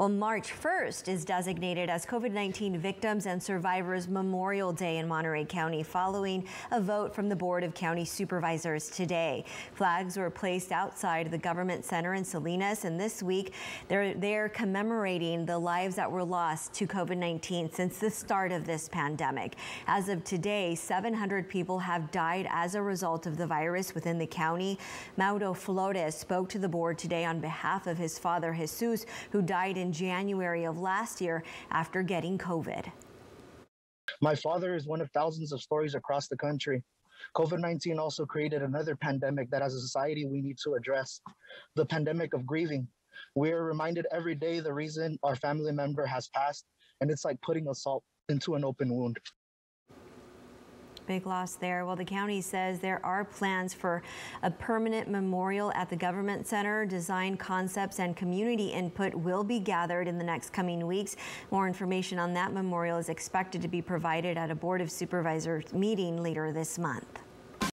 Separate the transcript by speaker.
Speaker 1: Well, March 1st is designated as COVID-19 Victims and Survivors Memorial Day in Monterey County following a vote from the Board of County Supervisors today. Flags were placed outside the Government Center in Salinas and this week they're, they're commemorating the lives that were lost to COVID-19 since the start of this pandemic. As of today, 700 people have died as a result of the virus within the county. Mauro Flores spoke to the board today on behalf of his father, Jesus, who died January of last year after getting COVID.
Speaker 2: My father is one of thousands of stories across the country. COVID 19 also created another pandemic that as a society we need to address the pandemic of grieving. We are reminded every day the reason our family member has passed, and it's like putting a salt into an open wound.
Speaker 1: Big loss there. Well, the county says there are plans for a permanent memorial at the government center. Design concepts and community input will be gathered in the next coming weeks. More information on that memorial is expected to be provided at a Board of Supervisors meeting later this month.